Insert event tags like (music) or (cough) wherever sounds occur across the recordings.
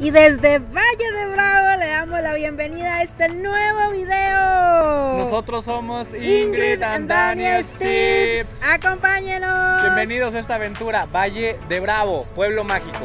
Y desde Valle de Bravo le damos la bienvenida a este nuevo video. Nosotros somos Ingrid, and Daniel Tips. Acompáñenos. Bienvenidos a esta aventura, Valle de Bravo, pueblo mágico.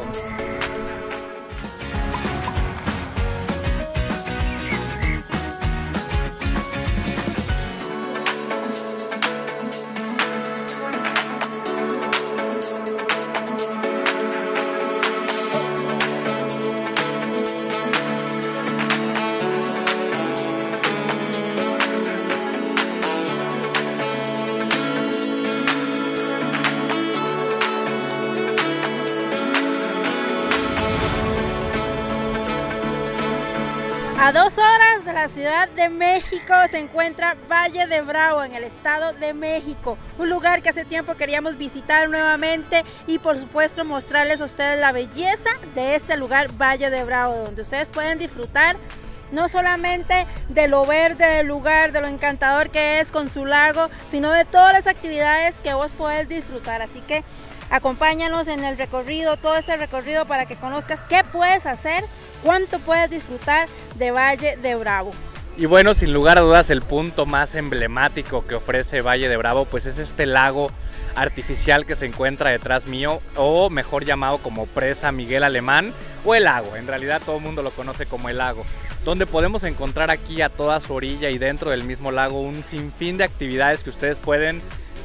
A dos horas de la Ciudad de México se encuentra Valle de Bravo en el Estado de México, un lugar que hace tiempo queríamos visitar nuevamente y por supuesto mostrarles a ustedes la belleza de este lugar Valle de Bravo, donde ustedes pueden disfrutar no solamente de lo verde del lugar, de lo encantador que es con su lago, sino de todas las actividades que vos podés disfrutar. Así que acompáñanos en el recorrido, todo ese recorrido para que conozcas qué puedes hacer cuánto puedes disfrutar de Valle de Bravo. Y bueno, sin lugar a dudas, el punto más emblemático que ofrece Valle de Bravo, pues es este lago artificial que se encuentra detrás mío, o mejor llamado como Presa Miguel Alemán, o el lago. En realidad todo el mundo lo conoce como el lago, donde podemos encontrar aquí a toda su orilla y dentro del mismo lago un sinfín de actividades que ustedes pueden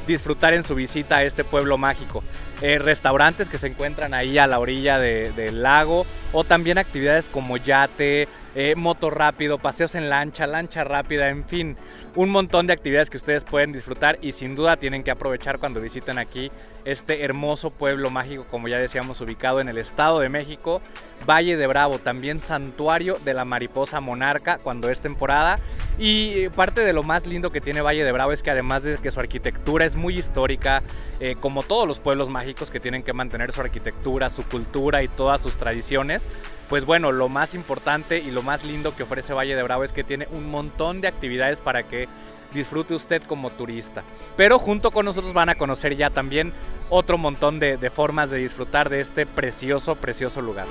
disfrutar en su visita a este pueblo mágico. Eh, restaurantes que se encuentran ahí a la orilla de, del lago o también actividades como yate, eh, moto rápido, paseos en lancha, lancha rápida, en fin, un montón de actividades que ustedes pueden disfrutar y sin duda tienen que aprovechar cuando visiten aquí este hermoso pueblo mágico, como ya decíamos, ubicado en el Estado de México, Valle de Bravo, también santuario de la mariposa monarca cuando es temporada. Y parte de lo más lindo que tiene Valle de Bravo es que además de que su arquitectura es muy histórica, eh, como todos los pueblos mágicos que tienen que mantener su arquitectura, su cultura y todas sus tradiciones, pues bueno, lo más importante y lo más lindo que ofrece Valle de Bravo es que tiene un montón de actividades para que disfrute usted como turista. Pero junto con nosotros van a conocer ya también otro montón de, de formas de disfrutar de este precioso, precioso lugar.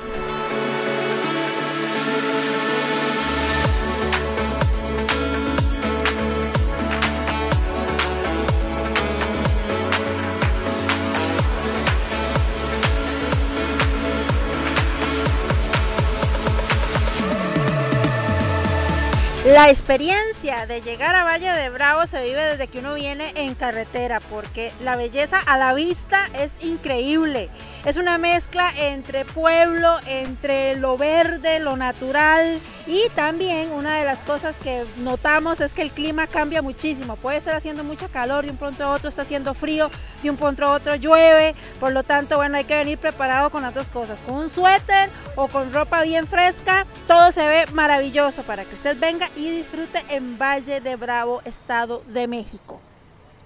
La experiencia de llegar a Valle de Bravo se vive desde que uno viene en carretera porque la belleza a la vista es increíble. Es una mezcla entre pueblo, entre lo verde, lo natural y también una de las cosas que notamos es que el clima cambia muchísimo. Puede estar haciendo mucha calor, de un pronto a otro está haciendo frío, de un pronto a otro llueve. Por lo tanto, bueno, hay que venir preparado con las dos cosas, con un suéter o con ropa bien fresca. Todo se ve maravilloso para que usted venga y disfrute en Valle de Bravo, Estado de México.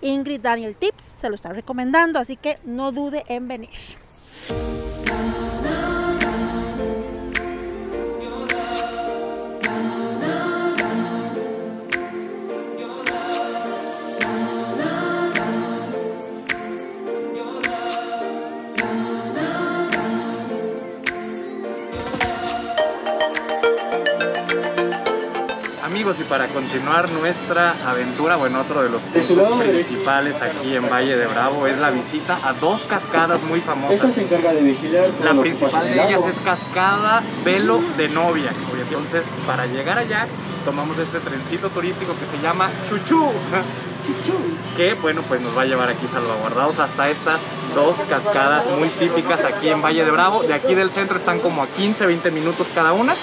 Ingrid Daniel Tips se lo está recomendando, así que no dude en venir. Amigos, y para continuar nuestra aventura, bueno, otro de los puntos principales aquí en Valle de Bravo es la visita a dos cascadas muy famosas. Esta se encarga de vigilar. La principal de ellas es Cascada Velo de Novia. Entonces, para llegar allá, tomamos este trencito turístico que se llama Chuchú. Que, bueno, pues nos va a llevar aquí salvaguardados hasta estas dos cascadas muy típicas aquí en Valle de Bravo. De aquí del centro están como a 15, 20 minutos cada una.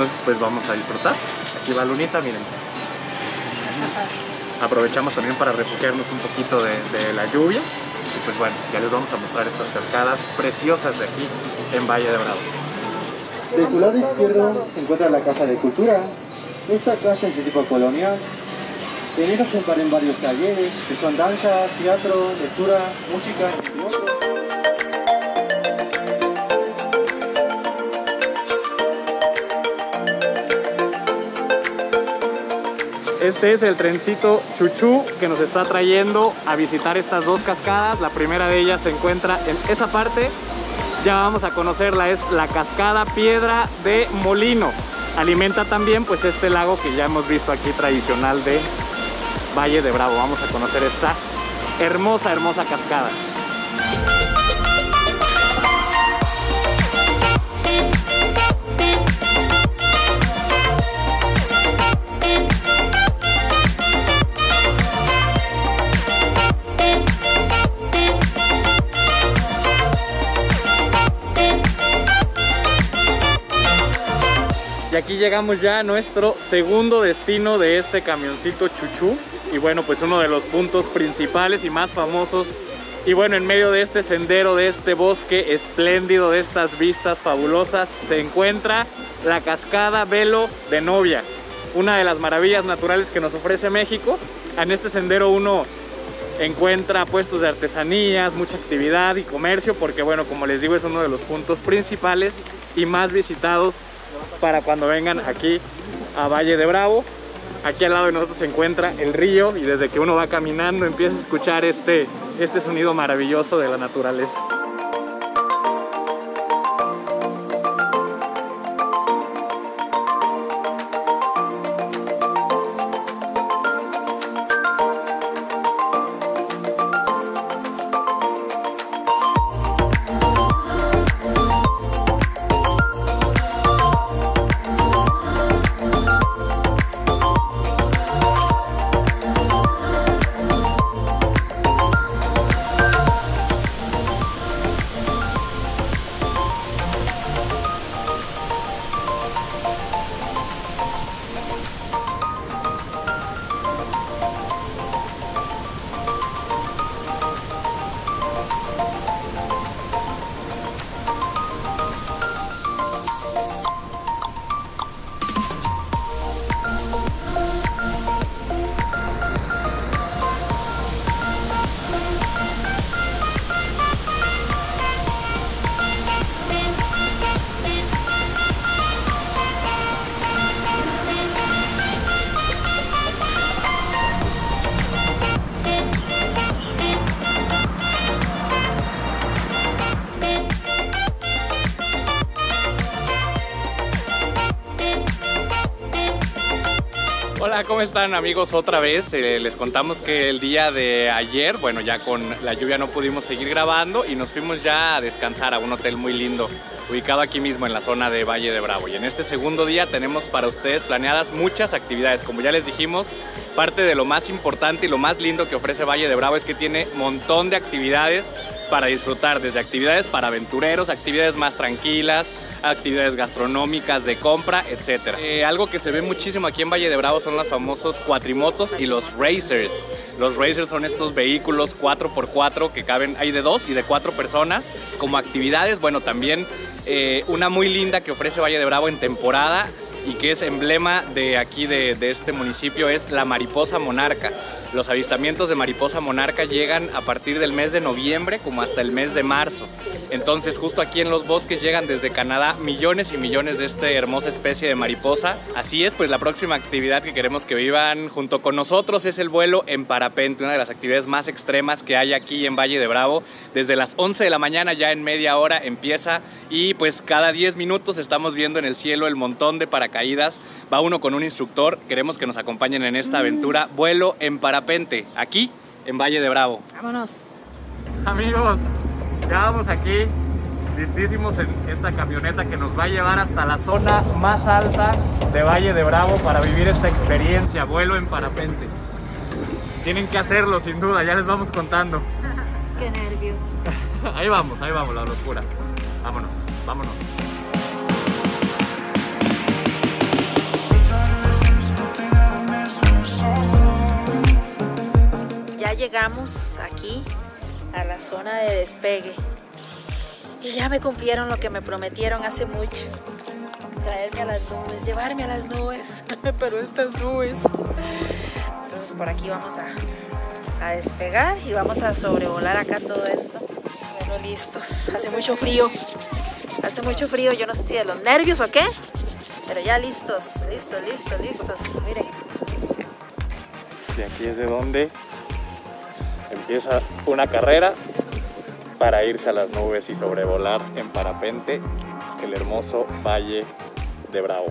Entonces, pues vamos a disfrutar. Aquí va Lunita, miren. Aprovechamos también para refugiarnos un poquito de, la lluvia. Y pues bueno, ya les vamos a mostrar estas cascadas preciosas de aquí en Valle de Bravo. De su lado izquierdo se encuentra la Casa de Cultura. Esta casa es de tipo colonial. En ella se emparen varios talleres, que son danza, teatro, lectura, música, entre otros. Este es el trencito Chuchú que nos está trayendo a visitar estas dos cascadas. La primera de ellas se encuentra en esa parte ya vamos a conocerla, es la cascada Piedra de Molino. Alimenta también pues este lago que ya hemos visto aquí tradicional de Valle de Bravo. Vamos a conocer esta hermosa, hermosa cascada. Y aquí llegamos ya a nuestro segundo destino de este camioncito chuchú. Y bueno, pues uno de los puntos principales y más famosos. Y bueno, en medio de este sendero, de este bosque espléndido, de estas vistas fabulosas, se encuentra la cascada Velo de Novia. Una de las maravillas naturales que nos ofrece México. En este sendero uno encuentra puestos de artesanías, mucha actividad y comercio, porque bueno, como les digo, es uno de los puntos principales y más visitados para cuando vengan aquí a Valle de Bravo. Aquí al lado de nosotros se encuentra el río y desde que uno va caminando empieza a escuchar este, este sonido maravilloso de la naturaleza. ¿Cómo están amigos? Otra vez eh, les contamos que el día de ayer, bueno, ya con la lluvia no pudimos seguir grabando y nos fuimos ya a descansar a un hotel muy lindo, ubicado aquí mismo en la zona de Valle de Bravo. Y en este segundo día tenemos para ustedes planeadas muchas actividades. Como ya les dijimos, parte de lo más importante y lo más lindo que ofrece Valle de Bravo es que tiene montón de actividades para disfrutar, desde actividades para aventureros, actividades más tranquilas, actividades gastronómicas, de compra, etc. Eh, algo que se ve muchísimo aquí en Valle de Bravo son los famosos cuatrimotos y los racers. Los racers son estos vehículos 4x4 que caben, hay de dos y de cuatro personas. Como actividades, bueno, también eh, una muy linda que ofrece Valle de Bravo en temporada y que es emblema de aquí de, este municipio es la mariposa monarca. Los avistamientos de mariposa monarca llegan a partir del mes de noviembre como hasta el mes de marzo. Entonces justo aquí en los bosques llegan desde Canadá millones y millones de esta hermosa especie de mariposa. Así es, pues la próxima actividad que queremos que vivan junto con nosotros es el vuelo en parapente, una de las actividades más extremas que hay aquí en Valle de Bravo. Desde las 11 de la mañana ya en media hora empieza y pues cada 10 minutos estamos viendo en el cielo el montón de paracaídas. Va uno con un instructor, queremos que nos acompañen en esta aventura. Vuelo en parapente aquí en Valle de Bravo. Vámonos. Amigos, ya vamos aquí, listísimos en esta camioneta que nos va a llevar hasta la zona más alta de Valle de Bravo para vivir esta experiencia, vuelo en parapente. Tienen que hacerlo sin duda, ya les vamos contando. Qué nervios. (laughs) Ahí vamos, ahí vamos, la locura. Vámonos, vámonos. Llegamos aquí a la zona de despegue y ya me cumplieron lo que me prometieron hace mucho. Traerme a las nubes, llevarme a las nubes, (laughs) pero estas nubes. Entonces por aquí vamos a, a despegar y vamos a sobrevolar acá todo esto. Bueno, listos. Hace mucho frío. Hace mucho frío, yo no sé si de los nervios o qué, pero ya listos, listos, listos, listos. Miren. Y aquí es de donde empieza una carrera para irse a las nubes y sobrevolar en parapente el hermoso Valle de Bravo.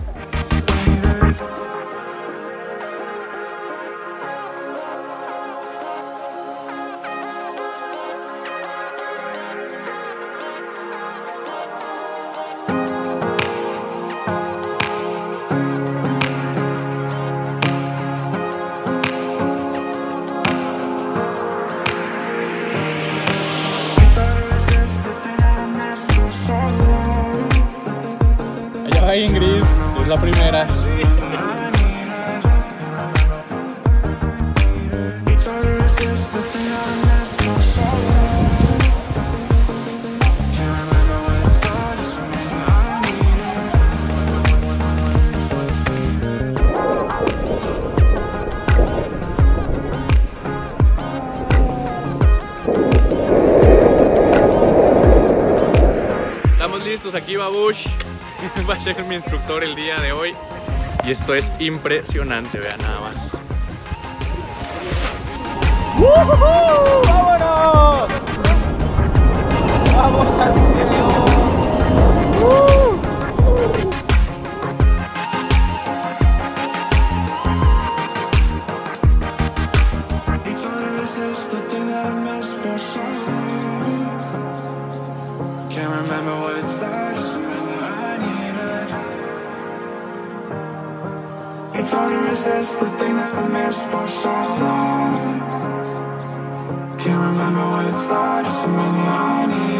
Babush. (laughs) Va a ser mi instructor el día de hoy. Y esto es impresionante, vean nada más. ¡Vámonos! ¡Vamos al cielo! It's It's hard to resist the thing that I've missed for so long. Can't remember what it's like to surrender. I need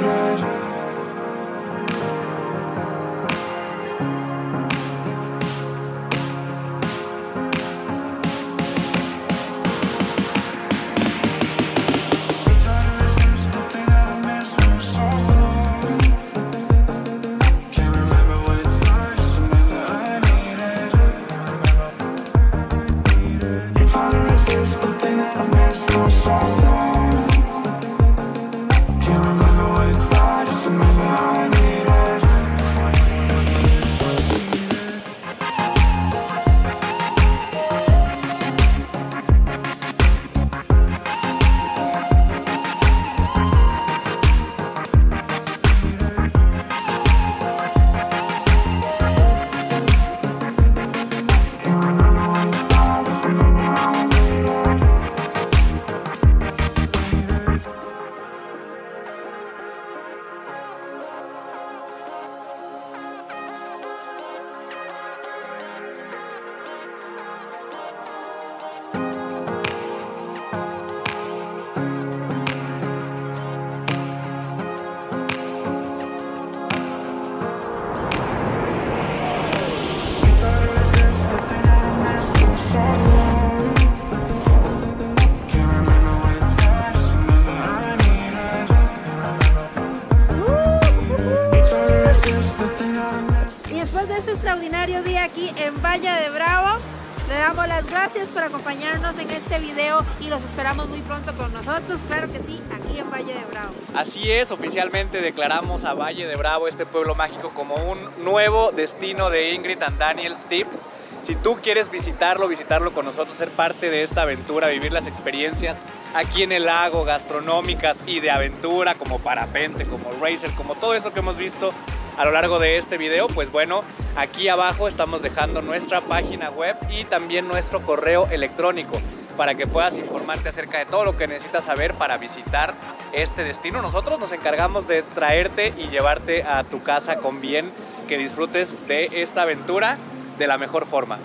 acompañarnos en este video y los esperamos muy pronto con nosotros, claro que sí, aquí en Valle de Bravo. Así es, oficialmente declaramos a Valle de Bravo, este pueblo mágico, como un nuevo destino de Ingrid and Daniel's Tips. Si tú quieres visitarlo, visitarlo con nosotros, ser parte de esta aventura, vivir las experiencias aquí en el lago, gastronómicas y de aventura, como parapente, como racer, como todo eso que hemos visto a lo largo de este video, pues bueno, aquí abajo estamos dejando nuestra página web y también nuestro correo electrónico para que puedas informarte acerca de todo lo que necesitas saber para visitar este destino. Nosotros nos encargamos de traerte y llevarte a tu casa con bien, que disfrutes de esta aventura de la mejor forma.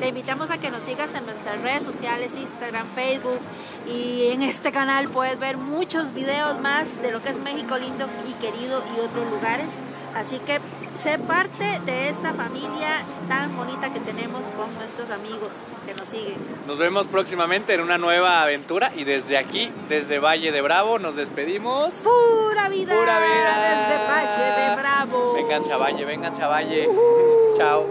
Te invitamos a que nos sigas en nuestras redes sociales, Instagram, Facebook y en este canal puedes ver muchos videos más de lo que es México lindo y querido y otros lugares. Así que sé parte de esta familia tan bonita que tenemos con nuestros amigos que nos siguen. Nos vemos próximamente en una nueva aventura y desde aquí, desde Valle de Bravo, nos despedimos. Pura vida, Pura vida. desde Valle de Bravo. Vénganse a Valle, vénganse a Valle. Chao.